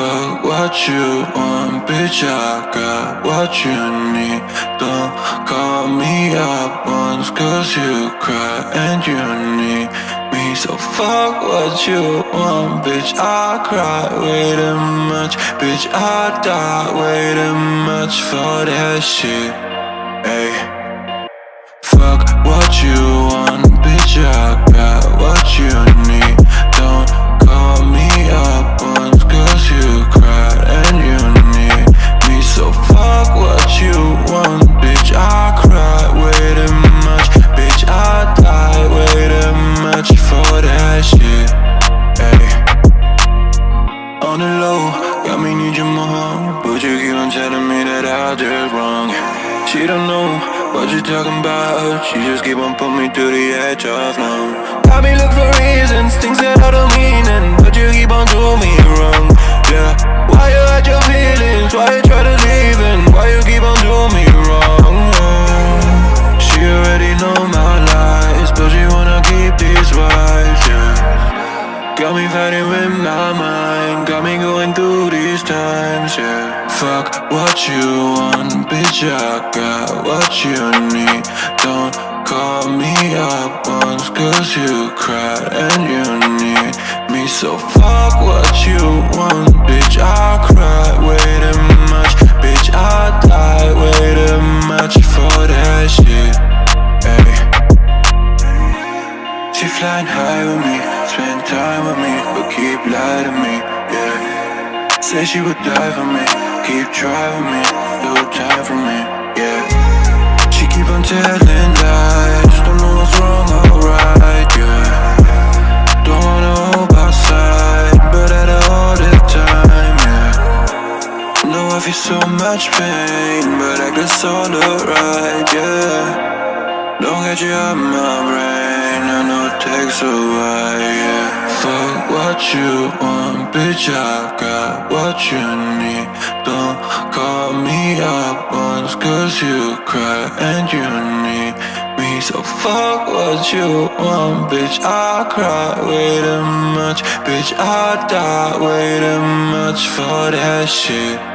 Fuck what you want, bitch, I got what you need. Don't call me up once cause you cry and you need me. So fuck what you want, bitch, I cry way too much. Bitch, I die way too much for that shit. Hey Fuck what you did wrong. She don't know what you're talking about. She just keep on putting me to the edge of no Got me look for reasons, things that I don't mean And but you keep on doing me wrong. Yeah, why you hide your feelings, why you try to leave And why you keep on doing me wrong? Yeah. She already know my lies But she wanna keep these vibes, yeah. Got me fighting with my mind Got me going through these times, yeah Fuck what you want, bitch, I got what you need. Don't call me up once cause you cried and you need me. So fuck what you want, bitch, I cry way too much. Bitch, I die way too much for that shit, ayy. She flying high with me, spend time with me, but keep lying to me, yeah. Say she would die for me, keep trying me, no time for me, yeah. She keep on telling lies, don't know what's wrong or right, yeah. Don't wanna hold outside, but at all the time, yeah. Know I feel so much pain, but I guess all alright, yeah. Don't get you out my brain, I takes a while, yeah. Fuck what you want, bitch, I got what you need. Don't call me up once, cause you cry and you need me. So fuck what you want, bitch, I cry way too much. Bitch, I die way too much for that shit